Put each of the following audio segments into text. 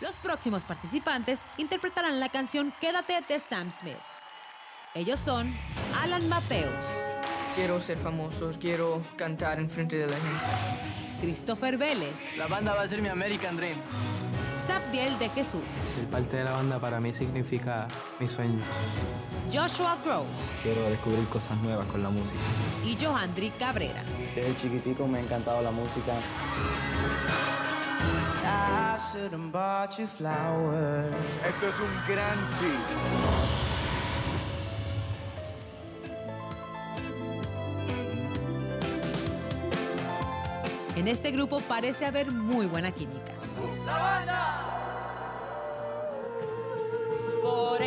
Los próximos participantes interpretarán la canción Quédate de Sam Smith. Ellos son Alan Mateus, Quiero ser famoso, quiero cantar en frente de la gente. Christopher Vélez, La banda va a ser mi American Dream. Sabdiel de Jesús, Ser parte de la banda para mí significa mi sueño. Joshua Grove Quiero descubrir cosas nuevas con la música. y Johandri Cabrera. Desde chiquitico me ha encantado la música. Esto es un gran sí. En este grupo parece haber muy buena química. Por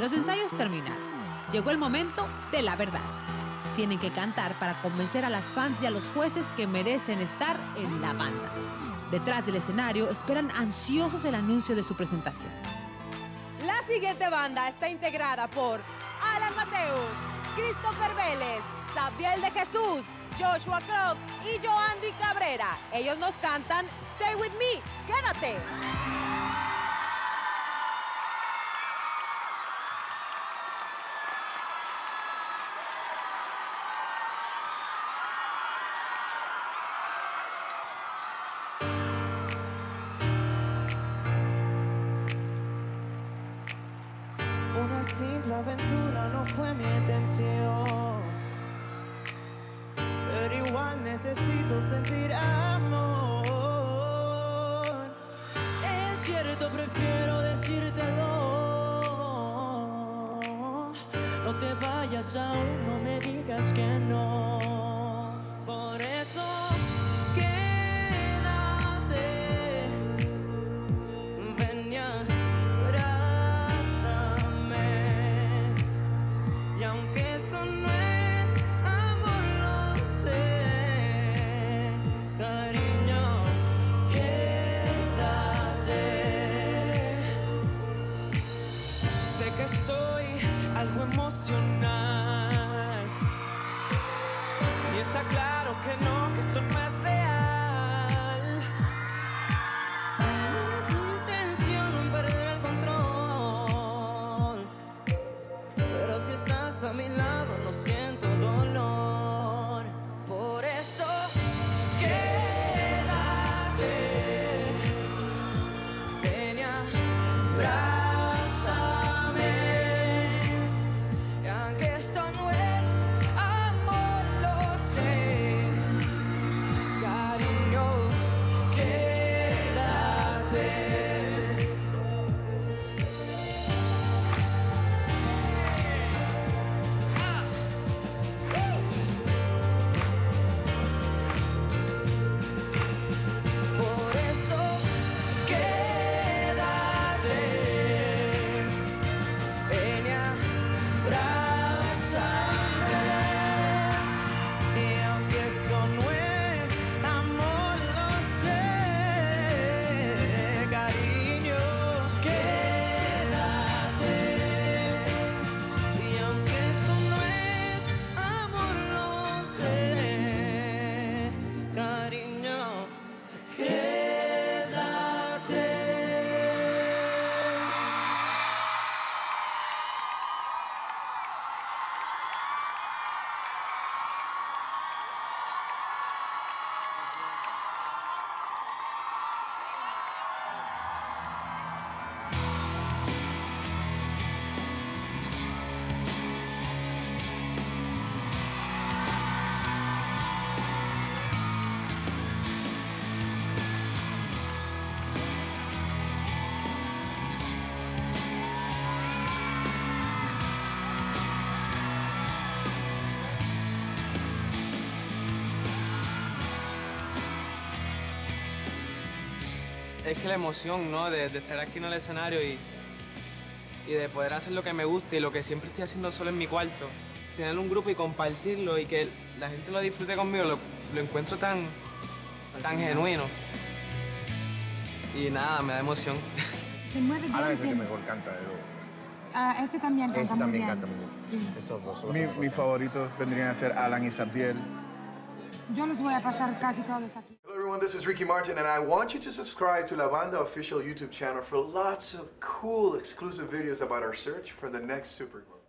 Los ensayos terminaron. Llegó el momento de la verdad. Tienen que cantar para convencer a las fans y a los jueces que merecen estar en la banda. Detrás del escenario esperan ansiosos el anuncio de su presentación. La siguiente banda está integrada por Alan Mateus, Christopher Vélez, Sabdiel de Jesús, Joshua Crocs y Joandy Cabrera. Ellos nos cantan Stay With Me, quédate. Simple aventura no fue mi intención. Pero igual necesito sentir amor. Es cierto, prefiero decírtelo. No te vayas aún, no me digas que no. Que estoy algo emocional. Y está claro que no, que esto no es real. No es mi intención perder el control. Pero si estás a mi lado no siento Es que la emoción, ¿no? De, de estar aquí en el escenario y, y de poder hacer lo que me gusta y lo que siempre estoy haciendo solo en mi cuarto. Tener un grupo y compartirlo y que la gente lo disfrute conmigo, lo, lo encuentro tan, tan genuino. Y nada, me da emoción. Se mueve Alan bien, es el que se- mejor canta de todos. Ah, este también canta Ese muy también bien. canta muy bien. Sí. Estos dos. Mi, mis favoritos vendrían a ser Alan y Sabdiel. Yo los voy a pasar casi todos aquí. Hello everyone, this is Ricky Martin and I want you to subscribe to La Banda official YouTube channel for lots of cool exclusive videos about our search for the next supergroup.